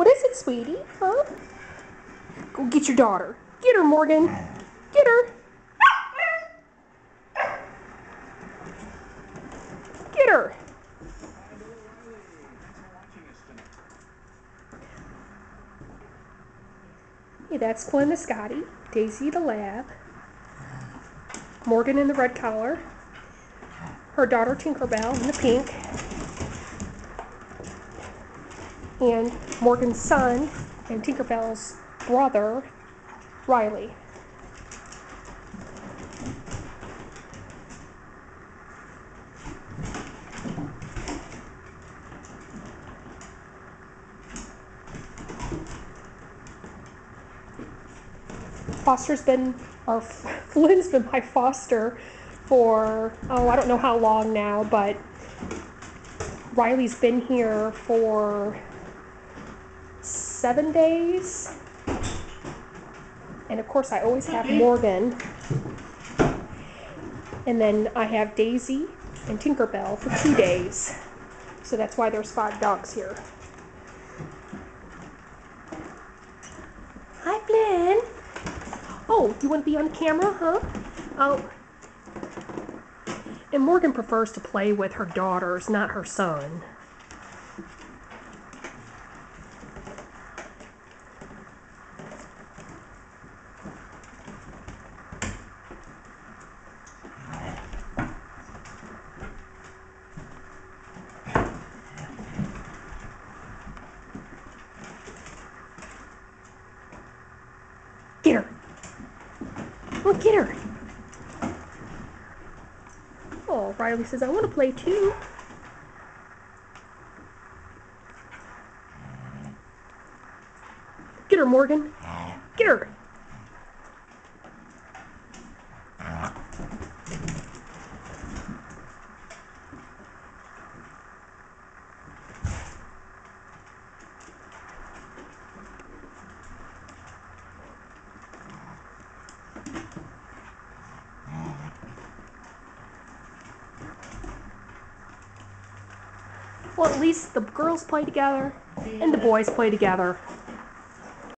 What is it, sweetie? Huh? Go get your daughter. Get her, Morgan. Get her. Get her. Hey, that's Flynn the Scottie, Daisy the lab, Morgan in the red collar, her daughter Tinkerbell in the pink, and Morgan's son and Tinkerbell's brother, Riley. Foster's been, or Flynn's been my foster for, oh, I don't know how long now, but Riley's been here for seven days. And of course, I always have mm-hmm. Morgan. And then I have Daisy and Tinkerbell for two days. So that's why there's five dogs here. Hi, Flynn. Oh, you want to be on camera, huh? Oh. And Morgan prefers to play with her daughters, not her son. Get her. Oh, get her. Oh, Riley says, I want to play too. Get her, Morgan. Oh. Get her. Well, at least the girls play together and the boys play together.